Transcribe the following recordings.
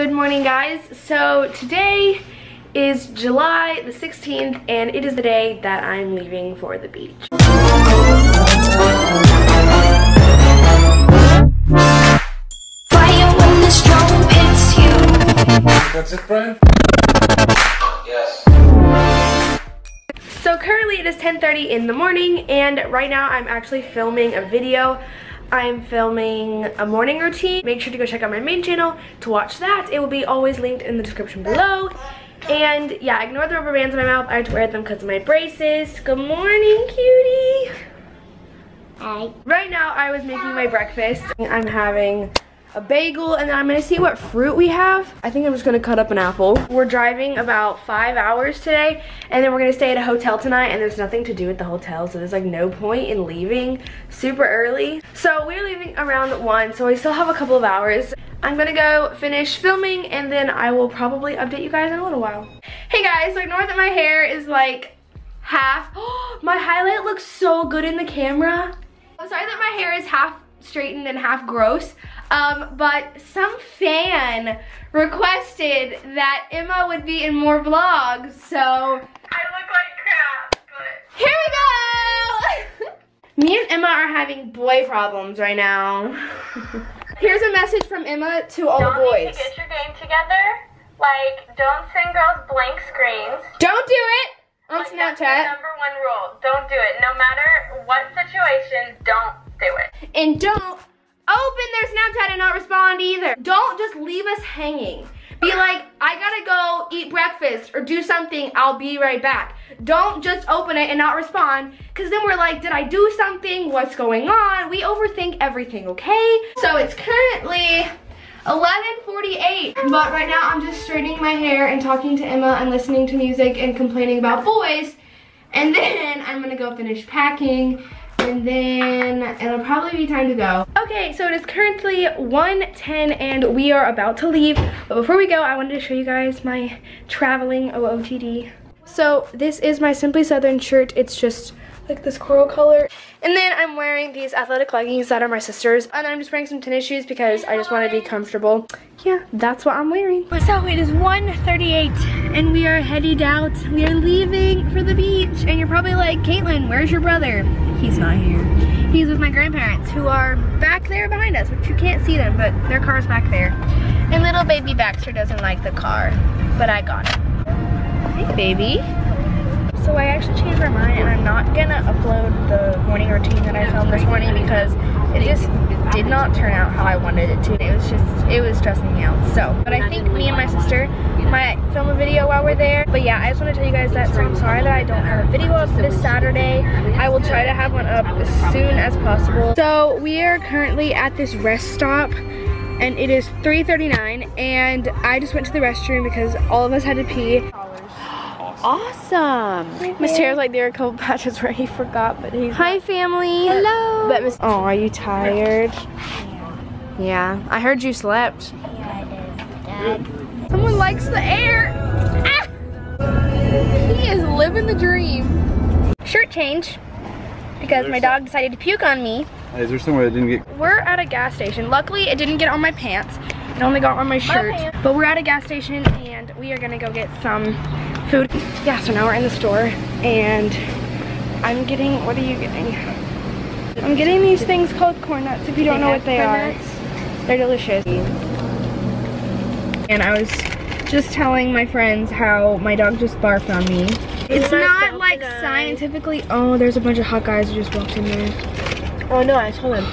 Good morning guys. So today is July the 16th and it is the day that I'm leaving for the beach. That's it, Brian? Yes. So currently it is 10.30 in the morning and right now I'm actually filming a video. I'm filming a morning routine. Make sure to go check out my main channel to watch that. It will be always linked in the description below. And yeah, ignore the rubber bands in my mouth. I have to wear them because of my braces. Good morning, cutie. Hi. Right now I was making my breakfast. I'm having a bagel and then I'm gonna see what fruit we have. I think I'm just gonna cut up an apple. We're driving about five hours today and then we're gonna stay at a hotel tonight and there's nothing to do at the hotel so there's like no point in leaving super early. So we're leaving around one so I still have a couple of hours. I'm gonna go finish filming and then I will probably update you guys in a little while. Hey guys, so ignore that my hair is like half, my highlight looks so good in the camera. I'm sorry that my hair is half straightened and half gross. Um, but some fan requested that Emma would be in more vlogs, so. I look like crap, but. Here we go! Me and Emma are having boy problems right now. Here's a message from Emma to all don't the boys. get your game together. Like, don't send girls blank screens. Don't do it on Like, Snapchat. number one rule. Don't do it. No matter what situation, don't And don't open their Snapchat and not respond either. Don't just leave us hanging. Be like, I gotta go eat breakfast or do something, I'll be right back. Don't just open it and not respond, because then we're like, did I do something? What's going on? We overthink everything, okay? So it's currently 11.48, but right now I'm just straightening my hair and talking to Emma and listening to music and complaining about boys. And then I'm gonna go finish packing and then it'll probably be time to go. Okay, so it is currently 1.10 and we are about to leave. But before we go, I wanted to show you guys my traveling OOTD. So this is my Simply Southern shirt. It's just like this coral color. And then I'm wearing these athletic leggings that are my sister's. And I'm just wearing some tennis shoes because I just want to be comfortable. Yeah, that's what I'm wearing. So it is 1.38 and we are headed out. We are leaving for the beach. And you're probably like, Caitlyn, where's your brother? He's not here. He's with my grandparents who are back there behind us, which you can't see them, but their car's back there. And little baby Baxter doesn't like the car, but I got it. Hey, baby. So I actually changed my mind and I'm not gonna upload the morning routine that I filmed this morning because it just did not turn out how I wanted it to. It was just, it was stressing me out. So, but I think me and my sister might film a video while we're there. But yeah, I just want to tell you guys that, so I'm sorry that I don't have a video up this Saturday. I will try to have one up as soon as possible. So we are currently at this rest stop and it is 3.39 and I just went to the restroom because all of us had to pee. Awesome. Miss Tara's like there are a couple patches where he forgot, but he's Hi family. Hello. But Miss Oh, are you tired? Yeah. I heard you slept. Yeah, I did, Dad. Someone likes the air. Ah! He is living the dream. Shirt change because my dog decided to puke on me. Is there somewhere that didn't get... We're at a gas station. Luckily, it didn't get on my pants. It only got on my shirt. But we're at a gas station and we are gonna go get some food. Yeah, so now we're in the store and I'm getting, what are you getting? I'm getting these things called corn nuts if you don't know what they are. They're delicious. And I was just telling my friends how my dog just barfed on me. It's not like scientifically, oh, there's a bunch of hot guys who just walked in there. Oh no, I told him.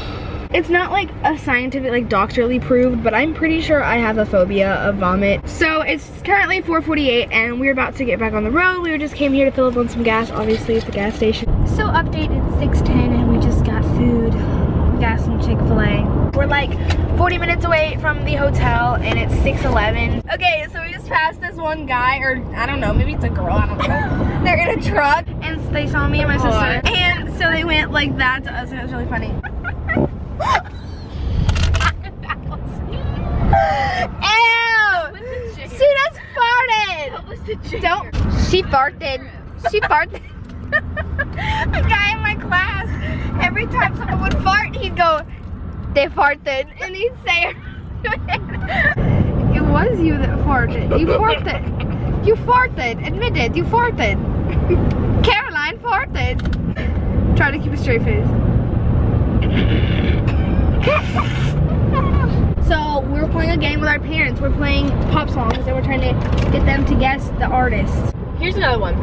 It's not like a scientific, like doctorly proved, but I'm pretty sure I have a phobia of vomit. So it's currently 4.48 and we're about to get back on the road. We just came here to fill up on some gas. Obviously it's a gas station. So update, it's 6.10 and we just got food. We got some Chick-fil-A. We're like 40 minutes away from the hotel and it's 6.11. Okay, so we just passed this one guy, or I don't know, maybe it's a girl, I don't know. They're in a truck and they saw me and my sister. And so they went like that to us and it was really funny. Ew! She just farted! Don't. She farted. She farted. a guy in my class, every time someone would fart, he'd go, they farted, and he'd say it was you that farted. You farted. You farted. Admit it. You farted. Caroline farted. Try to keep a straight face. So we're playing a game with our parents. We're playing pop songs and we're trying to get them to guess the artist. Here's another one.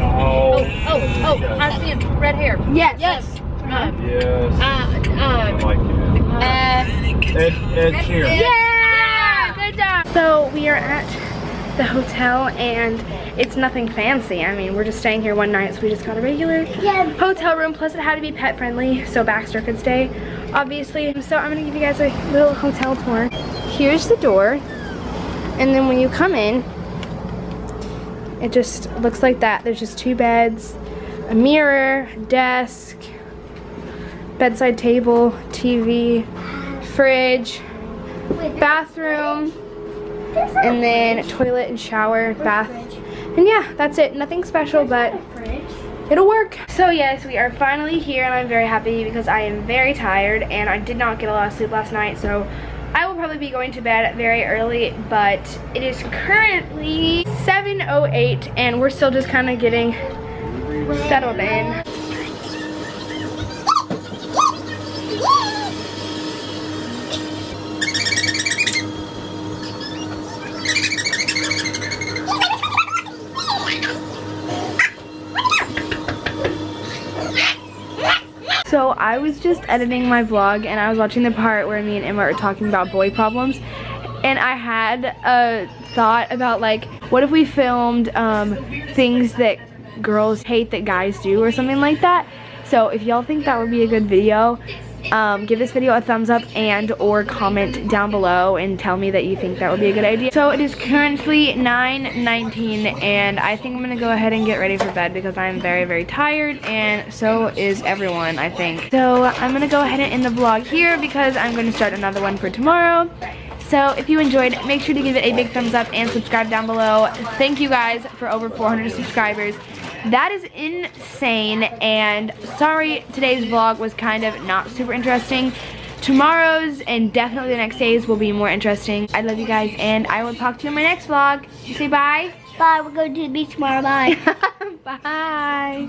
Oh. Oh, oh, oh, I see it. Red hair. Yes. Yes. Uh, Yes. uh, I uh, like it. uh, Ed, Ed Sheeran. Yeah! Good job. So we are at the hotel and it's nothing fancy. I mean, we're just staying here one night, so we just got a regular Yeah. hotel room. Plus it had to be pet friendly, so Baxter could stay, obviously. So I'm gonna give you guys a little hotel tour. Here's the door. And then when you come in, it just looks like that. There's just two beds, a mirror, desk, bedside table, TV, fridge, bathroom, and then toilet and shower, bath. And yeah, that's it. Nothing special, but it'll work. So yes, we are finally here and I'm very happy because I am very tired and I did not get a lot of sleep last night. So I will probably be going to bed very early, but it is currently 7.08 and we're still just kind of getting settled in. I was just editing my vlog and I was watching the part where me and Emma are talking about boy problems and I had a thought about like what if we filmed um, things that girls hate that guys do or something like that. So if y'all think that would be a good video, um, give this video a thumbs up and or comment down below and tell me that you think that would be a good idea. So it is currently 9.19 and I think I'm gonna go ahead and get ready for bed because I'm very, very tired and so is everyone, I think. So I'm gonna go ahead and end the vlog here because I'm gonna start another one for tomorrow. So if you enjoyed, make sure to give it a big thumbs up and subscribe down below. Thank you guys for over 400 subscribers. That is insane and sorry today's vlog was kind of not super interesting. Tomorrow's and definitely the next days will be more interesting. I love you guys and I will talk to you in my next vlog. Say bye. Bye. We're going to the beach tomorrow. Bye. bye.